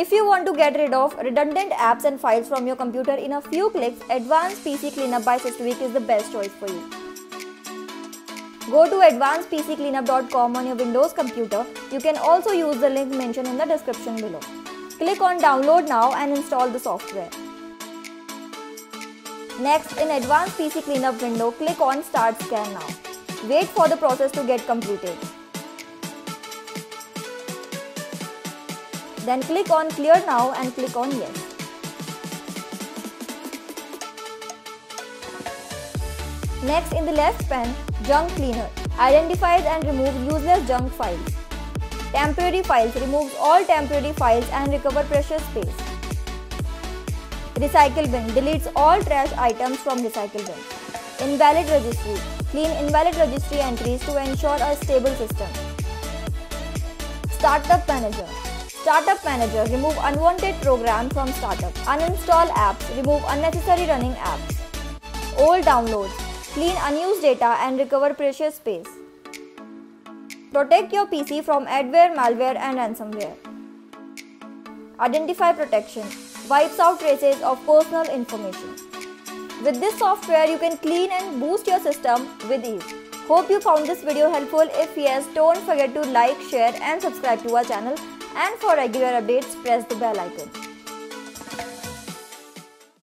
If you want to get rid of redundant apps and files from your computer in a few clicks, Advanced PC Cleanup by Systweak is the best choice for you. Go to advancedpccleanup.com on your Windows computer. You can also use the link mentioned in the description below. Click on download now and install the software. Next, in Advanced PC Cleanup window, click on Start Scan now. Wait for the process to get completed. Then click on Clear Now and click on Yes. Next, in the left pane, Junk Cleaner identifies and removes useless junk files. Temporary files removes all temporary files and recover precious space. Recycle bin deletes all trash items from recycle bin. Invalid registry clean invalid registry entries to ensure a stable system. Startup manager Startup manager remove unwanted program from startup. Uninstall apps remove unnecessary running apps. Old downloads clean unused data and recover precious space. Protect your PC from adware, malware and ransomware. Identity protection wipes out traces of personal information. With this software, you can clean and boost your system with ease. Hope you found this video helpful. If yes, don't forget to like, share and subscribe to our channel. And for regular updates, press the bell icon.